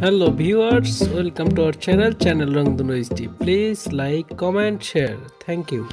hello viewers. Welcome to our channel channel rangdun please like comment share. Thank you.